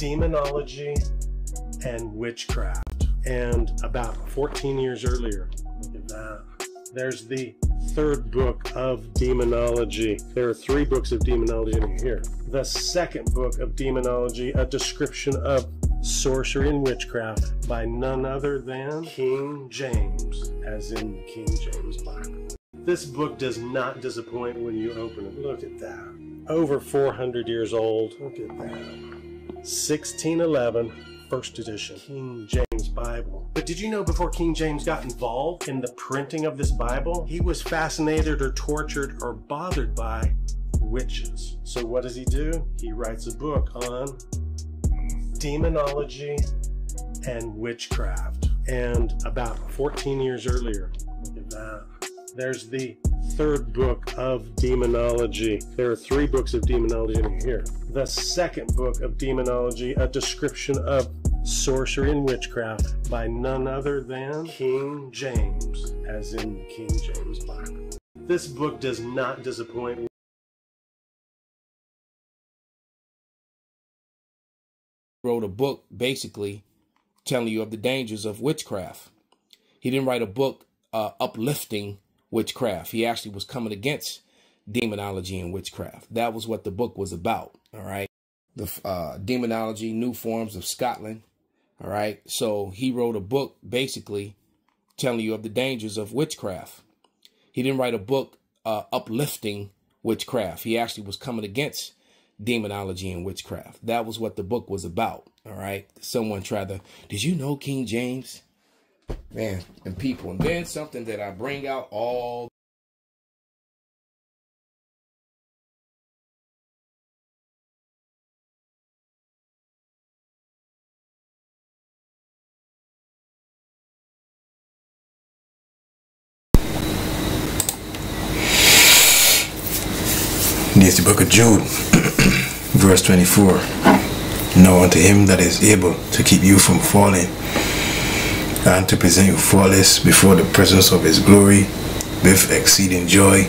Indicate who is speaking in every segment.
Speaker 1: demonology and witchcraft. And about 14 years earlier, look at that. There's the third book of demonology. There are three books of demonology in here. The second book of demonology, a description of sorcery and witchcraft by none other than King James, as in King James Bible. This book does not disappoint when you open it. Look at that. Over 400 years old. Look at that. 1611, first edition, King James Bible. But did you know before King James got involved in the printing of this Bible, he was fascinated or tortured or bothered by witches. So what does he do? He writes a book on demonology and witchcraft. And about 14 years earlier, look at that. There's the third book of demonology. There are three books of demonology in here. The second book of demonology, a description of sorcery and witchcraft by none other than King James, as in King James Bible. This book does not disappoint.
Speaker 2: Wrote a book basically telling you of the dangers of witchcraft. He didn't write a book uh, uplifting witchcraft. He actually was coming against demonology and witchcraft. That was what the book was about. All right. The uh, demonology, new forms of Scotland. All right. So he wrote a book basically telling you of the dangers of witchcraft. He didn't write a book uh, uplifting witchcraft. He actually was coming against demonology and witchcraft. That was what the book was about. All right. Someone tried to, did you know King James? man, and people. And then something that I bring out all
Speaker 3: book of Jude, verse 24. Now unto him that is able to keep you from falling and to present you flawless before the presence of his glory with exceeding joy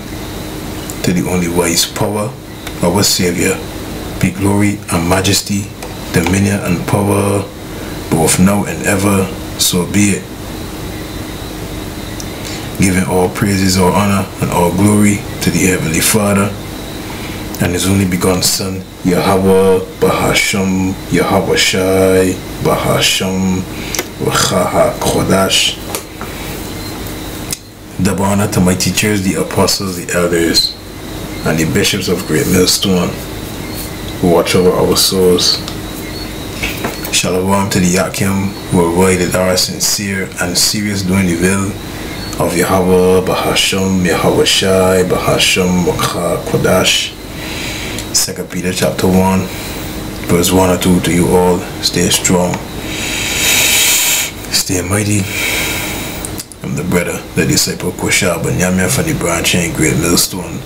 Speaker 3: to the only wise power our savior be glory and majesty dominion and power both now and ever so be it giving all praises all honor and all glory to the heavenly father and his only begotten son Yahweh Bahasham Yahweh Shai Bahasham Wachaha Kodash. Double honor to my teachers, the apostles, the elders, and the bishops of Great Millstone who watch over our souls. Shalom to the Yakim who avoided our sincere and serious doing the will of Yahweh, Bahasham, Yahweh Shai, Bahasham, Wakha, Kodash. 2 Peter chapter 1, verse 1 or 2 to you all. Stay strong. Stay mighty. I'm the brother, the disciple Koshab, but Nyamia for the branch and Great Millstone,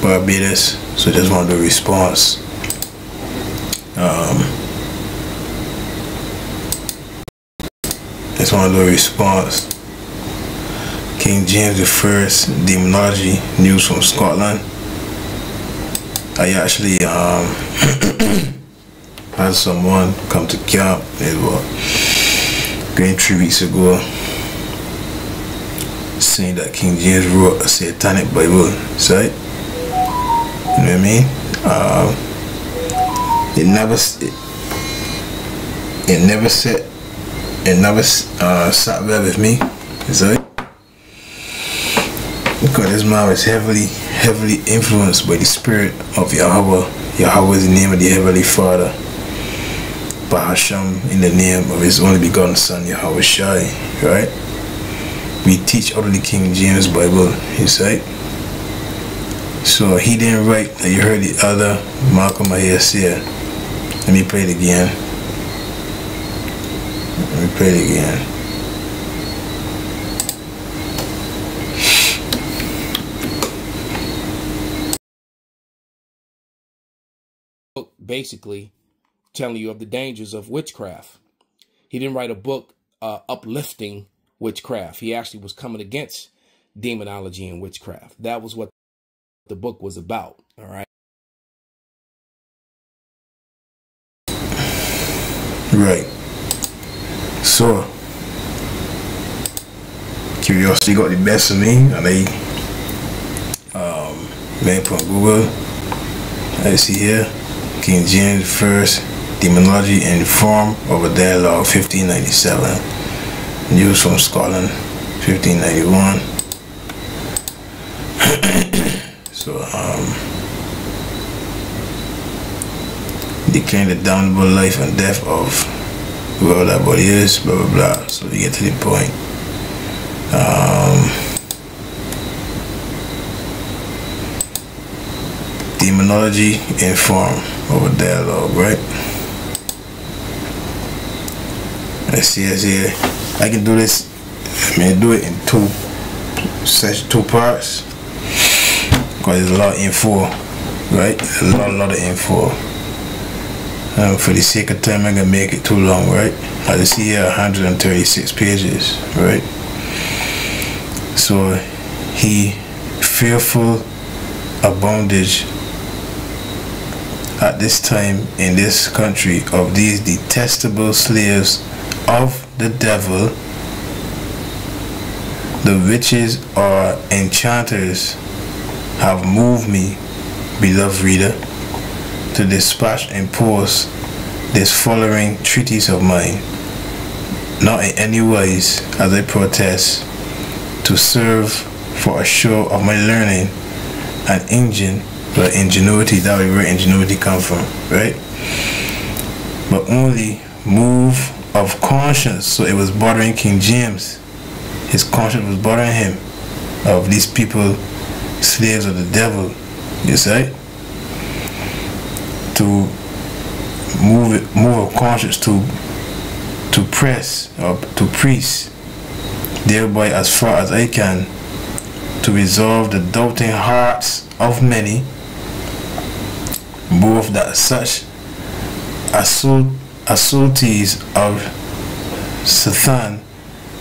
Speaker 3: Barbados. So just want a response. Um, just want to do a response. King James the First, Demonology, News from Scotland. I actually um, had someone come to camp. It was going three weeks ago, saying that King James wrote a satanic Bible. So, you know what I mean? Uh, it never, it, it never said, it never uh, sat well with me. So, because this man was heavily, heavily influenced by the spirit of Yahweh. Yahweh is the name of the Heavenly Father. Bahasham in the name of his only begotten son Yahweh Shai. Right? We teach out of the King James Bible, you say. So he didn't write that you heard the other Malcolm here say. Let me play it again. Let me play it again.
Speaker 2: Basically telling you of the dangers of witchcraft. He didn't write a book uh, uplifting witchcraft. He actually was coming against demonology and witchcraft. That was what the book was about. All right.
Speaker 3: Right. So, curiosity got the best of me, I um, went on Google. I see here, King James First, Demonology in Form of a Dialogue, 1597. News from Scotland, 1591. so, um, declaring the life and death of whoever that body is, blah blah blah. So we get to the point. Um, demonology in form a dialogue, right? Let's see, let's see. I can do this. I mean, do it in two such two parts. Because there's a lot of info, right? A lot, a lot of info. Um, for the sake of time, I'm gonna make it too long, right? I you see here, 136 pages, right? So he fearful of bondage at this time in this country of these detestable slaves of the devil, the witches or enchanters have moved me, beloved reader, to dispatch and post this following treatise of mine, not in any ways as I protest, to serve for a show of my learning and engine, but ingenuity, that where ingenuity come from, right? But only move of conscience, so it was bothering King James. His conscience was bothering him of these people, slaves of the devil, you see? to move it, move a conscience to to press or to preach, thereby as far as I can, to resolve the doubting hearts of many, both that such assault, assaultees of Satan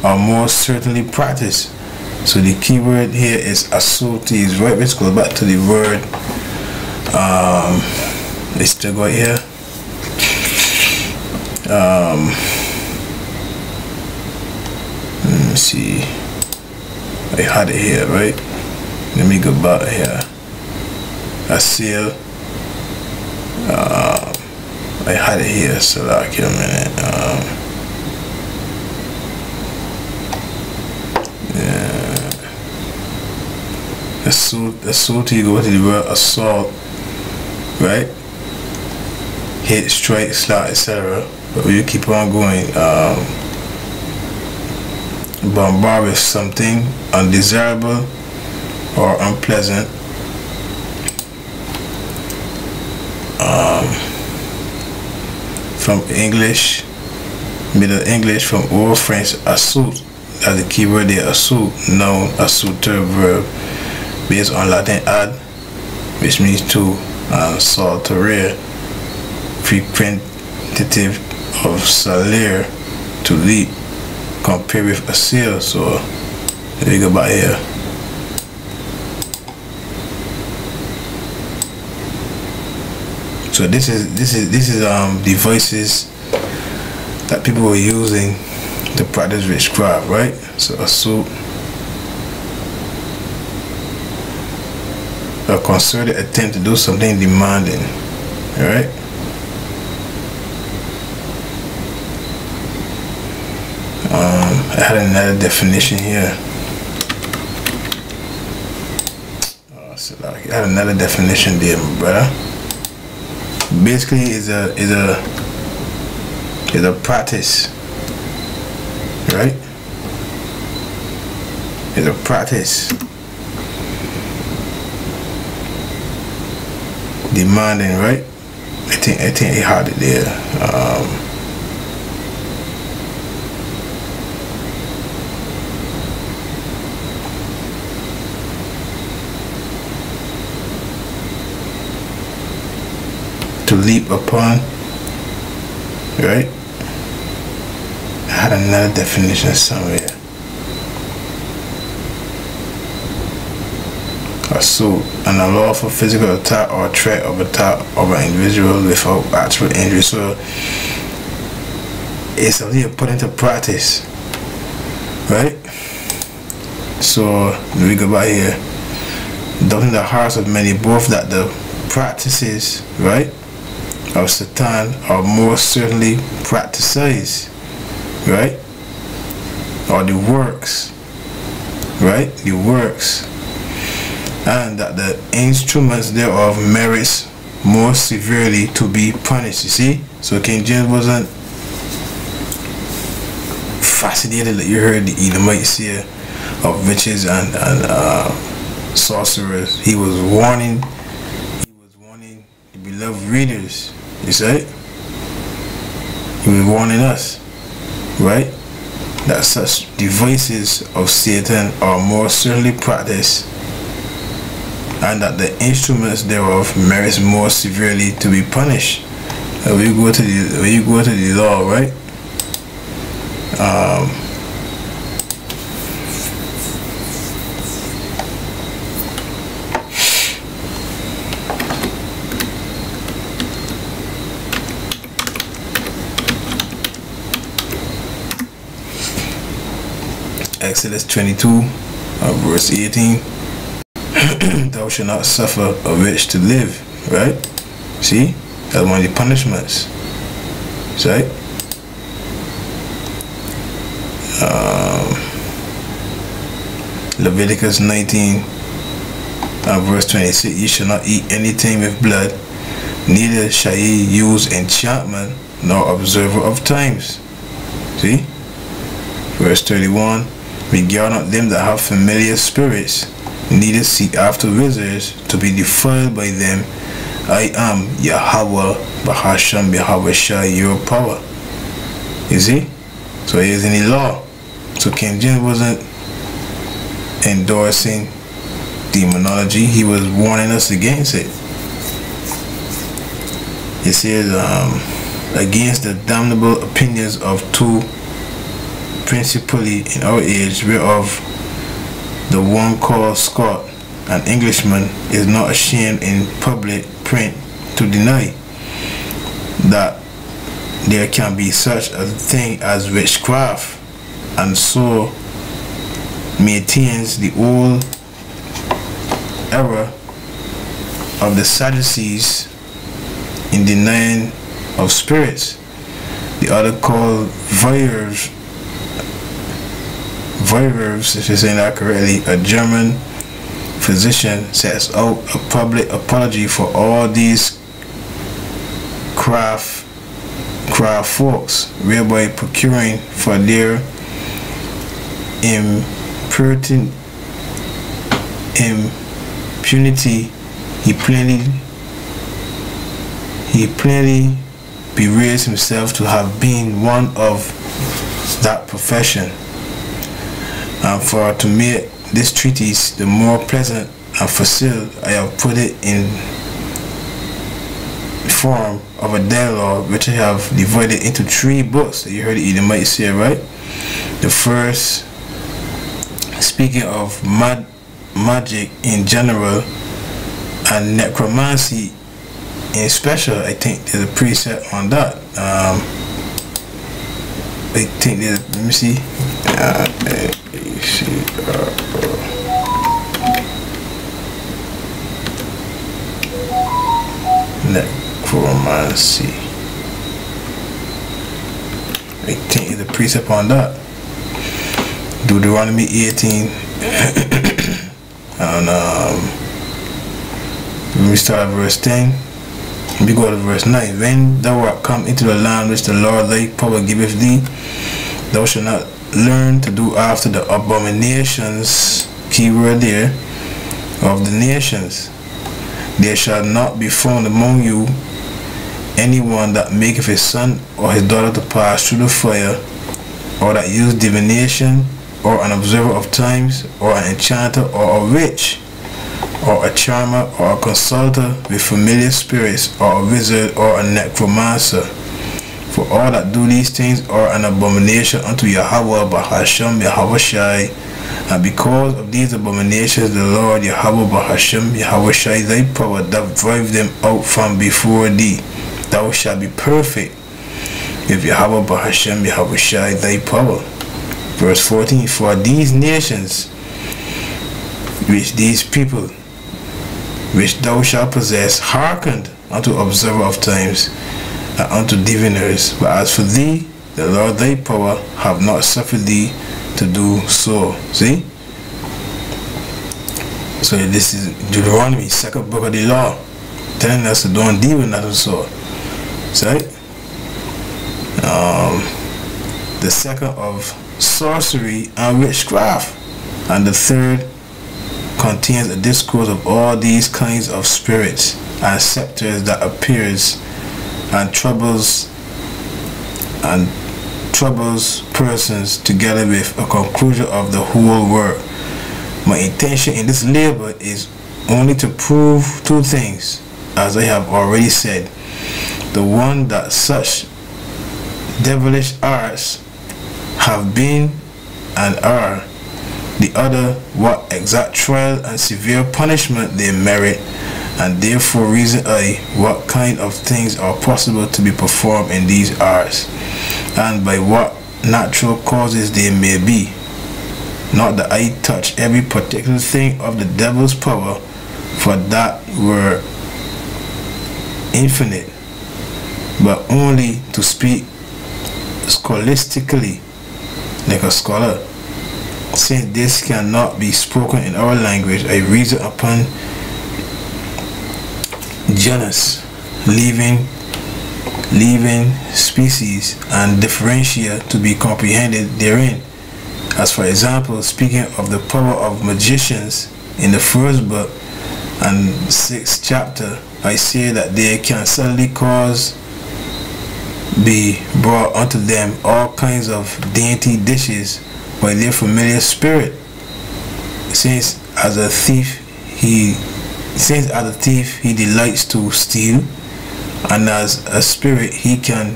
Speaker 3: are more certainly practiced. So the key word here is assaultees, right? Let's go back to the word um, let's still go here. Um let me see. I had it here right? Let me go back here. I seal uh, I had it here so like a minute um, yeah assault assault you go to the word assault right hit, straight, slot, etc. But you keep on going. Um, bombard with something undesirable or unpleasant. Um, from English, Middle English, from Old French, assault. As the keyword there, assault, noun, assaulter, verb, based on Latin ad, which means to, uh, saltare, frequentative of salire to leap compared with a seal so go by here so this is this is this is um devices that people were using to practice witchcraft right so assault a concerted attempt to do something demanding all right Um, I had another definition here. Oh, so I had another definition there, brother. Basically, is a is a is a practice, right? It's a practice demanding, right? I think I think he had it there. Um, to leap upon. Right? I had another definition somewhere. Assault, an unlawful physical attack or threat of attack of an individual without actual injury. So it's something you put into practice. Right? So we go by here. Doubting the hearts of many, both that the practices, right, of Satan are more certainly practiced, right? Or the works, right? The works. And that the instruments thereof merits more severely to be punished. You see? So King James wasn't fascinated that you heard the Edomites here of witches and, and uh, sorcerers. He was warning he was warning the beloved readers. You see? He was warning us, right? That such devices of Satan are more certainly practiced and that the instruments thereof merits more severely to be punished. When you go to the when you go to the law, right? Um, Exodus 22, uh, verse 18. Thou shalt not suffer a witch to live, right? See? That's one of the punishments. Right? Um, Leviticus 19, uh, verse 26. You shall not eat anything with blood, neither shall ye use enchantment, nor observer of times. See? Verse 31. Regard not them that have familiar spirits, neither seek after wizards to be defiled by them. I am Yahweh, Bahasham, Yahweh your power. You see? So here's any law. So King James wasn't endorsing demonology, he was warning us against it. He says, um, against the damnable opinions of two principally in our age, whereof the one called Scot, an Englishman, is not ashamed in public print to deny that there can be such a thing as witchcraft, and so maintains the old error of the Sadducees in denying of spirits. The other called Vyers Voivers, if you're saying that correctly, a German physician sets out a public apology for all these craft craft folks, whereby procuring for their impertinent impunity he plainly he plainly berates himself to have been one of that profession and for to make this treatise the more pleasant and facile, I have put it in form of a dialogue which I have divided into three books. You heard it you might say right? The first speaking of mag magic in general and necromancy in special I think there's a preset on that. Um, I think there's let me see. Uh, see. Uh, necromancy. I think the precept on that. Deuteronomy 18 and um we start at verse 10 we go to verse 9 when thou art come into the land which the Lord thy power giveth thee thou shalt not learn to do after the abominations, keyword there, of the nations. There shall not be found among you anyone that maketh his son or his daughter to pass through the fire, or that use divination, or an observer of times, or an enchanter, or a witch, or a charmer, or a consulter with familiar spirits, or a wizard, or a necromancer for all that do these things are an abomination unto Yahweh Bahasham Yahweh Shai. And because of these abominations, the Lord Yahweh Bahasham Yahweh Shai, thy power that drive them out from before thee. Thou shalt be perfect with Yahweh Bahashem Shai thy power. Verse 14 For these nations which these people which thou shalt possess hearkened unto observer of times and unto diviners. But as for thee, the Lord thy power have not suffered thee to do so. See? So this is Deuteronomy, second book of the law, telling us to don't deal with nothing so. See? Um, the second of sorcery and witchcraft. And the third contains a discourse of all these kinds of spirits and scepters that appears and troubles and troubles persons together with a conclusion of the whole work. My intention in this labor is only to prove two things, as I have already said. The one that such devilish arts have been and are, the other what exact trial and severe punishment they merit, and therefore reason I what kind of things are possible to be performed in these arts, and by what natural causes they may be. Not that I touch every particular thing of the devil's power, for that were infinite, but only to speak scholastically like a scholar. Since this cannot be spoken in our language, I reason upon genus, living, living species, and differentia to be comprehended therein. As for example, speaking of the power of magicians in the first book and sixth chapter, I say that they can suddenly cause be brought unto them all kinds of dainty dishes by their familiar spirit. Since as a thief he since as a thief he delights to steal, and as a spirit he can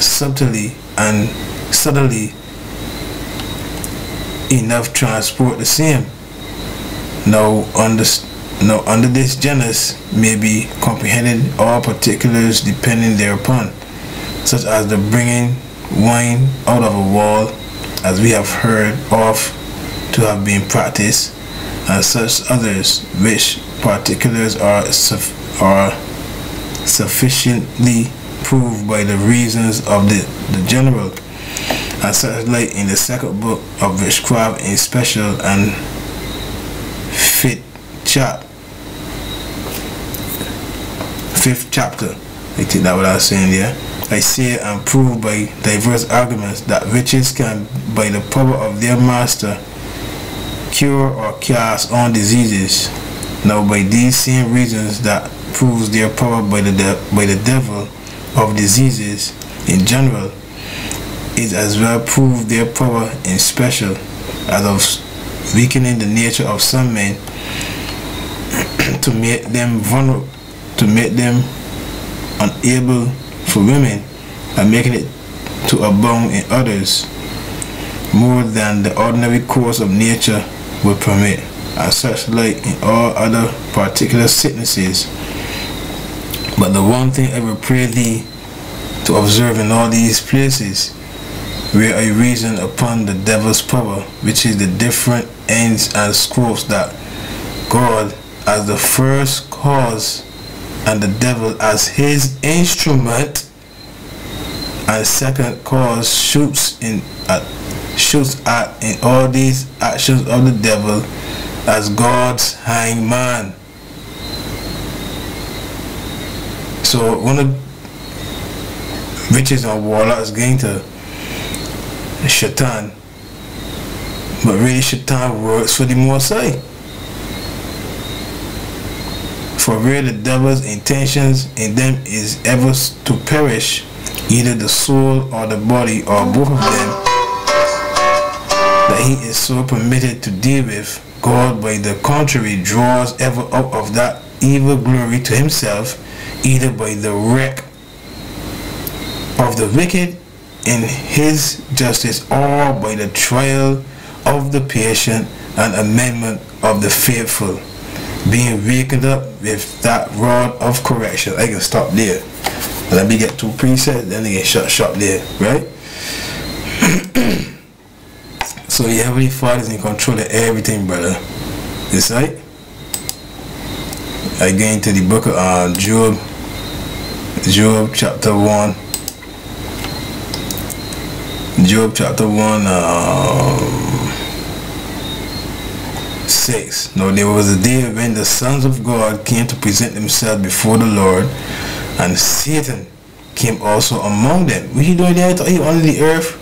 Speaker 3: subtly and subtly enough transport the same. Now under now under this genus may be comprehended all particulars depending thereupon such as the bringing wine out of a wall, as we have heard of to have been practiced, and such others which particulars are, are sufficiently proved by the reasons of the, the general, and such like in the second book of witchcraft in special and fifth chap fifth chapter. I think that what I was saying there. I say and prove by diverse arguments that witches can, by the power of their master, cure or cast on diseases. Now by these same reasons that proves their power by the, by the devil of diseases in general, is as well prove their power in special, as of weakening the nature of some men to make them vulnerable, to make them unable for women and making it to abound in others more than the ordinary course of nature would permit, and such like in all other particular sicknesses. But the one thing I will pray thee to observe in all these places where I reason upon the devil's power, which is the different ends and scrolls that God as the first cause and the devil as his instrument and second cause shoots in at shoots at in all these actions of the devil as God's hangman. So one of witches and warlocks going to Shaitan. But really Shaitan works for the Mosai. For where the devil's intentions in them is ever to perish either the soul or the body or both of them he is so permitted to deal with, God by the contrary draws ever up of that evil glory to himself, either by the wreck of the wicked in his justice or by the trial of the patient and amendment of the faithful, being wakened up with that rod of correction. I can stop there. Let me get two presets, then they get shut shut there, right? so the Heavenly Father is in control of everything, brother. This right? I get into the book of uh, Job, Job chapter 1. Job chapter 1, um, 6. Now there was a day when the sons of God came to present themselves before the Lord, and Satan came also among them. What he doing there? He on the earth,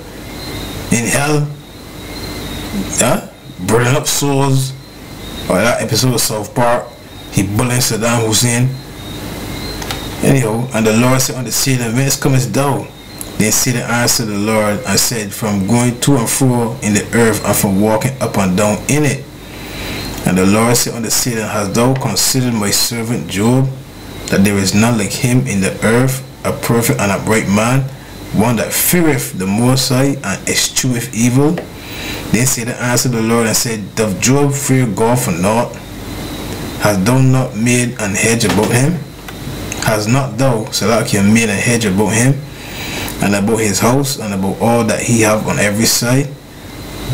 Speaker 3: in hell, yeah? burning up souls. Or that episode of South Park, he bullying Saddam Hussein. Anyhow, and the Lord said unto Satan, Whence comest thou? Then Satan answered the Lord and said, From going to and fro in the earth and from walking up and down in it. And the Lord said unto Satan, Hast thou considered my servant Job, that there is none like him in the earth, a perfect and upright man, one that feareth the Most High and escheweth evil? Then Satan answered the Lord and said, Doth Job fear God for naught? Has thou not made an hedge about him? Has not thou, Salakia, made a hedge about him, and about his house, and about all that he have on every side?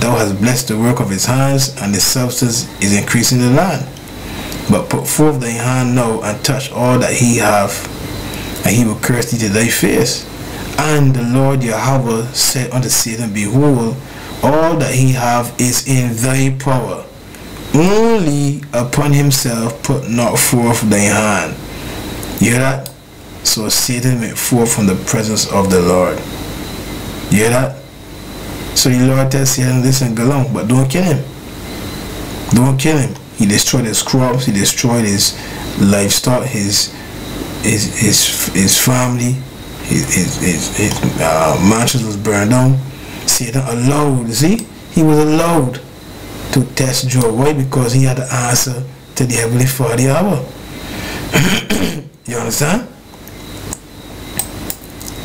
Speaker 3: Thou hast blessed the work of his hands, and his substance is increasing the land. But put forth thy hand now, and touch all that he have, and he will curse thee to thy face. And the Lord Yahweh said unto Satan, Behold, all that he have is in thy power. Only upon himself put not forth thy hand. You hear that? So Satan went forth from the presence of the Lord. You hear that? So the Lord tells him, listen, go along, but don't kill him. Don't kill him. He destroyed his crops, he destroyed his livestock, his his his, his family, his his, his, his uh, mansions was burned down. Satan allowed, see? He was allowed to test Job. Why? Because he had the answer to the Heavenly Father you understand?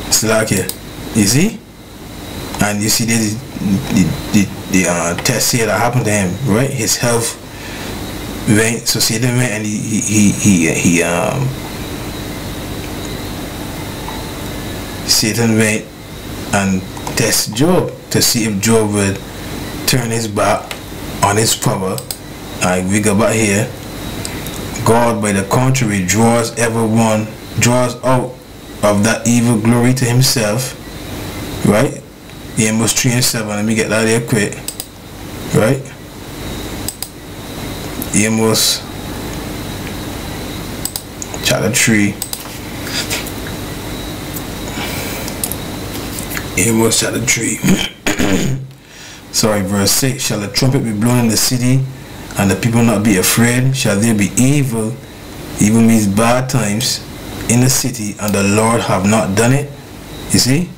Speaker 3: It's like here. You see? and you see the the the, the uh, test here that happened to him, right? His health went so Satan went and he he he he um Satan went and test Job to see if Job would turn his back on his power. Like we go back here. God, by the contrary, draws everyone, draws out of that evil glory to himself, right? Amos 3 and 7. Let me get that there quick. Right? Amos chapter 3. Amos chapter 3. Sorry, verse 6. Shall the trumpet be blown in the city, and the people not be afraid? Shall there be evil? Evil means bad times in the city, and the Lord have not done it. You see?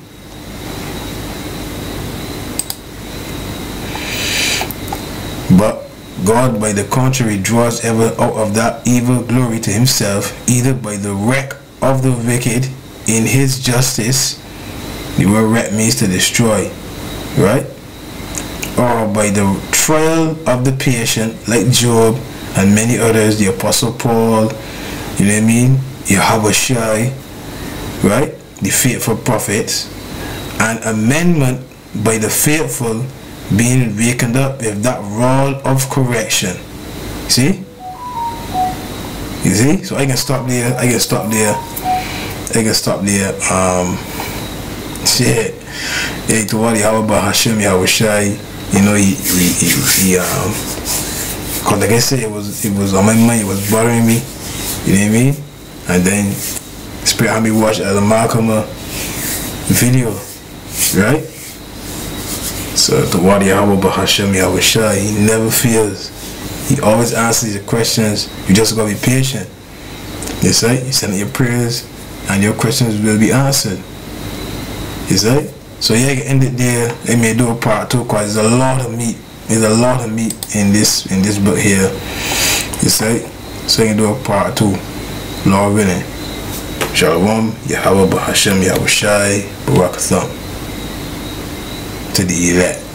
Speaker 3: But God, by the contrary, draws ever out of that evil glory to himself, either by the wreck of the wicked in his justice. The word wreck means to destroy, right? Or by the trial of the patient, like Job and many others, the Apostle Paul, you know what I mean? Yahweh Shai, right? The faithful prophets, and amendment by the faithful being wakened up with that rod of correction. See? You see? So I can stop there. I can stop there. I can stop there. Um, shit. To what how about Hashem Yahushai? You know, he, he, he, he um, cause like I said, it was, it was on my mind. It was bothering me. You know what I mean? And then Spirit had me watch the Malcolm video, right? So the Wadi Yahweh Hashem Yahushua, he never fears. He always answers your questions. You just gotta be patient. You say you send your prayers and your questions will be answered. You say? So yeah, end it there. Let me do a part two because there's a lot of meat. There's a lot of meat in this in this book here. You say? So you can do a part two. Lord willing. Shalom, Yahweh Hashem Yahushai, Barakatham to the elect.